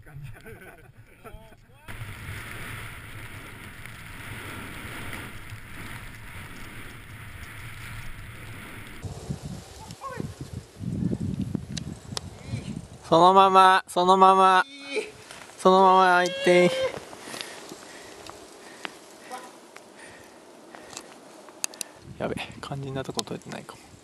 感じそのままそのままそのまま行ってやべ肝心なとこ取れてないかも。